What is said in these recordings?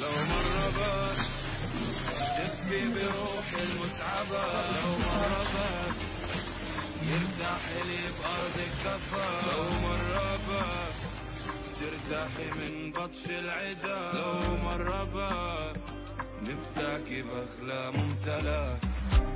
لو مرة بس تخفي بروحي المتعبة لو مربت يرتاح لي بأرض الكفة لو مرة بس ترتاحي من بطش العدا. لو مرة بس نفتاكي بأخلاق ممتلة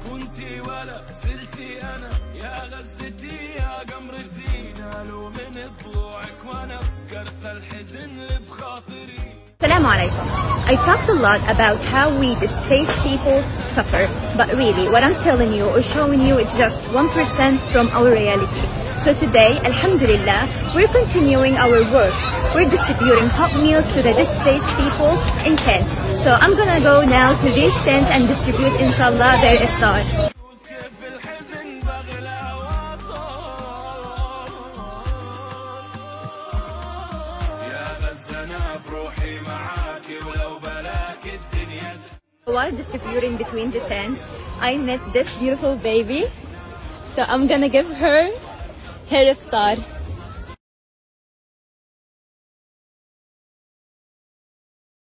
كنتي ولا زلتي أنا يا غزتي يا قمرتي نالوا من ضلوعك وأنا كرث الحزن اللي بخاطري Assalamu alaikum. I talked a lot about how we displaced people suffer, but really what I'm telling you or showing you is just 1% from our reality. So today, Alhamdulillah, we're continuing our work. We're distributing hot meals to the displaced people in tents. So I'm gonna go now to these tents and distribute inshallah their iftar. While distributing between the tents, I met this beautiful baby. So I'm gonna give her her iftar.